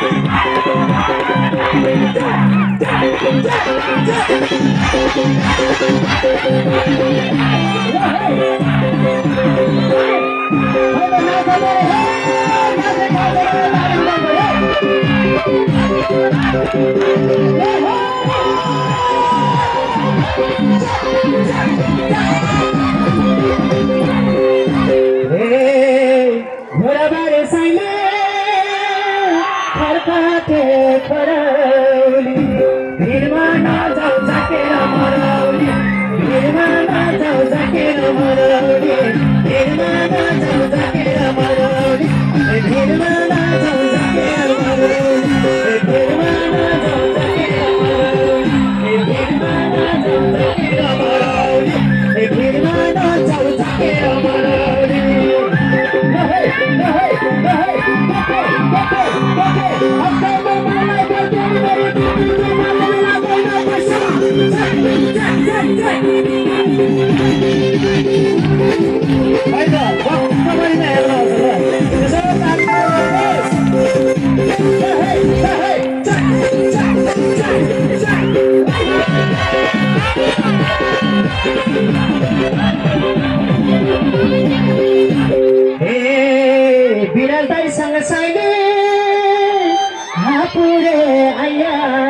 Hey, what about it, Simon? भारतात पडवली निर्माणा जाऊचा केला मरवली. निर्माणा जाऊचा केला मरवली. निर्माण Hey, Bilal Bhai Sang Sang Apure Ayah.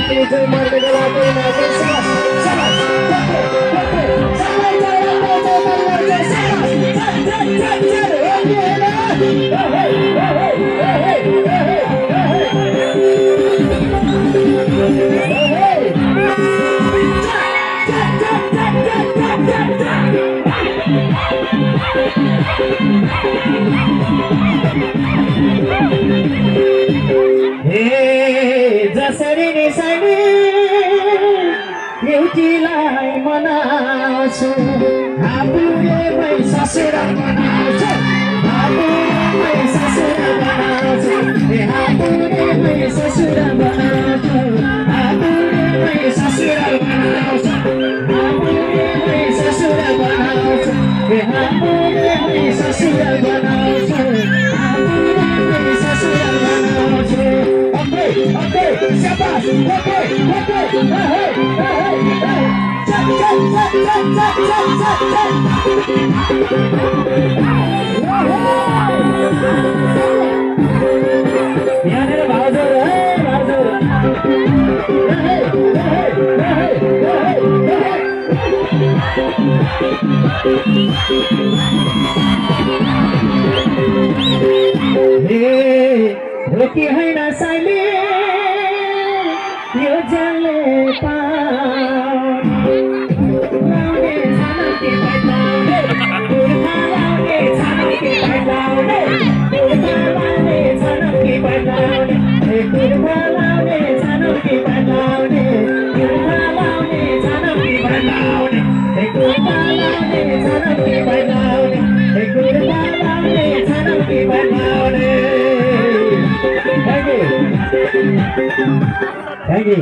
Hey, y. बनाउँछु आफूले पैसा सुरा बनाउँछु आफूले पैसा सुरा बनाउँछु आफूले पैसा सुरा बनाउँछु आफूले पैसा सुरा पैसा पैसा यहाँनिर भाउजहरू होइन साइले यो जाले पा Thank you.